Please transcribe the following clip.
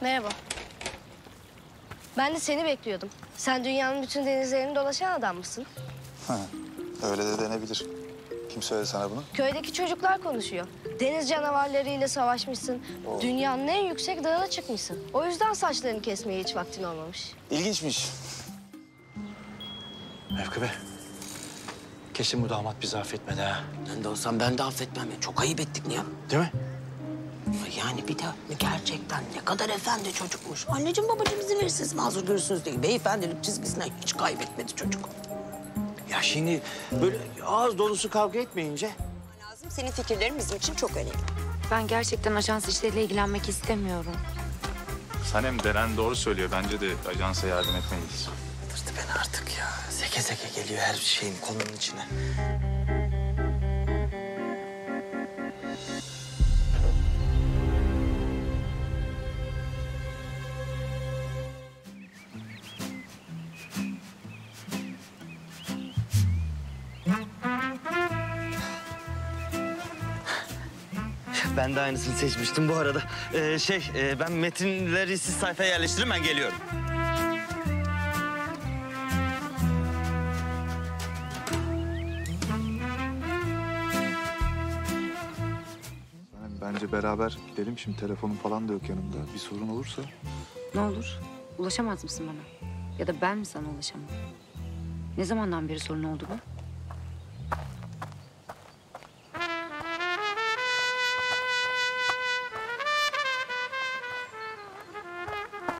Merhaba. Ben de seni bekliyordum. Sen dünyanın bütün denizlerini dolaşan adam mısın? Ha, öyle de denebilir. Kim söyledi sana bunu? Köydeki çocuklar konuşuyor. Deniz canavarlarıyla savaşmışsın. Dünyanın en yüksek dağına çıkmışsın. O yüzden saçlarını kesmeye hiç vaktin olmamış. İlginçmiş. Mevkıbe. Kesin bu damat bizi affetmedi ha. Ben de olsam ben de affetmem. ya. Çok ayıp ettik Nihat. Değil mi? Yani bir de ne kadar efendi çocukmuş. Anneciğim babacığım izin verirseniz mazur görürsünüz diye. Beyefendilik çizgisinden hiç kaybetmedi çocuk. Ya şimdi böyle ağız dolusu kavga etmeyince... lazım. Senin fikirlerin bizim için çok önemli. Ben gerçekten ajans işleriyle ilgilenmek istemiyorum. Sanem Deren doğru söylüyor. Bence de ajansa yardım etmeliyiz. Tırtı beni artık ya. Seke seke geliyor her şeyin konunun içine. Ben de aynısını seçmiştim bu arada. Ee, şey, e, ben metinleri siz sayfaya yerleştirin ben geliyorum. Bence beraber gidelim. Şimdi telefonum falan da yok yanımda. Bir sorun olursa Ne olur? Ulaşamaz mısın bana? Ya da ben mi sana ulaşamam? Ne zamandan beri sorun oldu bu?